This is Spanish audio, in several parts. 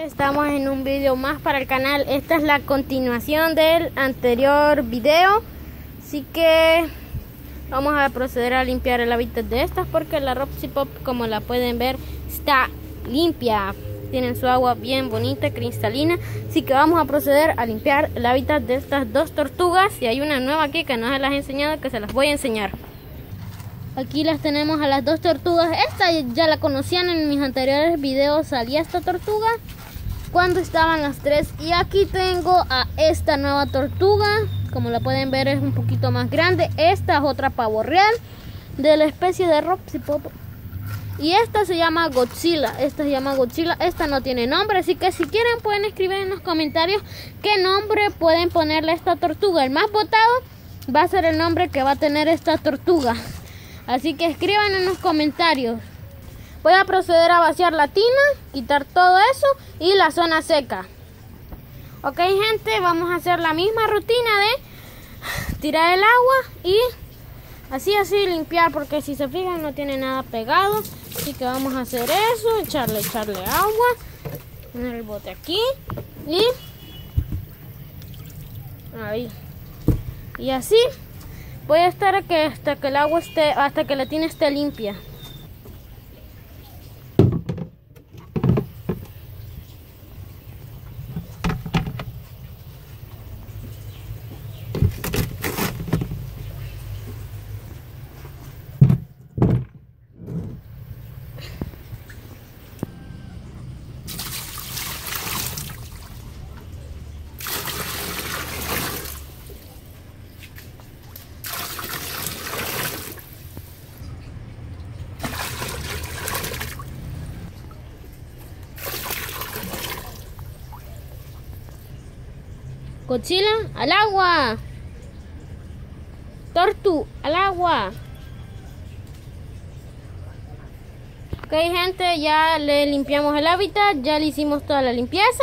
Estamos en un video más para el canal. Esta es la continuación del anterior video. Así que vamos a proceder a limpiar el hábitat de estas porque la Roxy Pop, como la pueden ver, está limpia. Tienen su agua bien bonita, cristalina. Así que vamos a proceder a limpiar el hábitat de estas dos tortugas. Y hay una nueva aquí que no se las he enseñado que se las voy a enseñar. Aquí las tenemos a las dos tortugas. Esta ya la conocían en mis anteriores videos. Salía esta tortuga cuando estaban las tres. Y aquí tengo a esta nueva tortuga. Como la pueden ver es un poquito más grande. Esta es otra pavo real de la especie de Roxy Pop. Y esta se llama Godzilla. Esta se llama Godzilla. Esta no tiene nombre. Así que si quieren pueden escribir en los comentarios qué nombre pueden ponerle a esta tortuga. El más votado va a ser el nombre que va a tener esta tortuga. Así que escriban en los comentarios. Voy a proceder a vaciar la tina, quitar todo eso y la zona seca. Ok gente, vamos a hacer la misma rutina de tirar el agua y así así limpiar porque si se fijan no tiene nada pegado. Así que vamos a hacer eso, echarle, echarle agua, poner el bote aquí y ahí. Y así voy a estar hasta que el agua esté, hasta que la tina esté limpia. Godzilla, al agua. Tortu, al agua. Ok, gente, ya le limpiamos el hábitat, ya le hicimos toda la limpieza.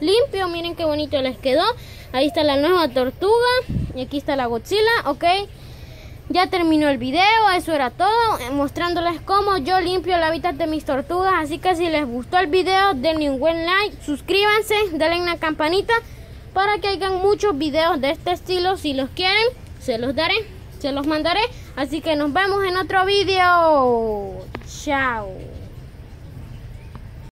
Limpio, miren qué bonito les quedó. Ahí está la nueva tortuga y aquí está la Godzilla, ok. Ya terminó el video, eso era todo, mostrándoles cómo yo limpio el hábitat de mis tortugas. Así que si les gustó el video, denle un buen like, suscríbanse, denle una campanita para que hagan muchos videos de este estilo. Si los quieren, se los daré, se los mandaré. Así que nos vemos en otro video. Chao.